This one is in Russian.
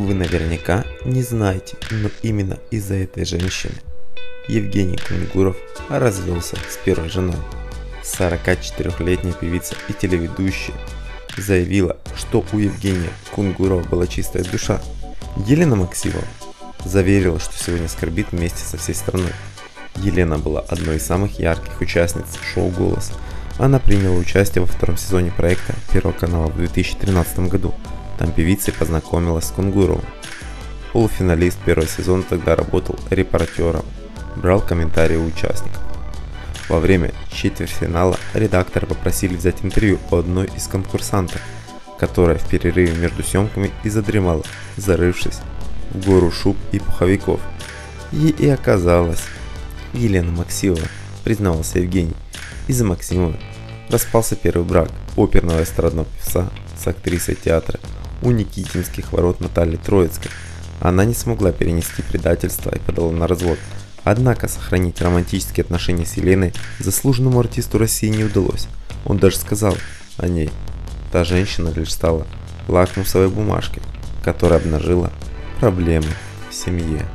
Вы наверняка не знаете, но именно из-за этой женщины Евгений Кунгуров развелся с первой женой. 44-летняя певица и телеведущая заявила, что у Евгения Кунгурова была чистая душа. Елена Максимова заверила, что сегодня скорбит вместе со всей страной. Елена была одной из самых ярких участниц шоу «Голос». Она приняла участие во втором сезоне проекта Первого канала в 2013 году. Там певица познакомилась с Кунгуровым. Полуфиналист первого сезона тогда работал репортером, брал комментарии у участников. Во время четвертьфинала редакторы попросили взять интервью у одной из конкурсанток, которая в перерыве между съемками и задремала, зарывшись в гору шуб и пуховиков. Ей и оказалось. Елена Максимова, признавался Евгений. Из-за Максимова распался первый брак оперного эстрадного певца с актрисой театра у Никитинских ворот Натальи Троицкой. Она не смогла перенести предательство и подала на развод – Однако сохранить романтические отношения с Еленой заслуженному артисту России не удалось. Он даже сказал о ней. Та женщина лишь стала лакмусовой бумажкой, которая обнажила проблемы в семье.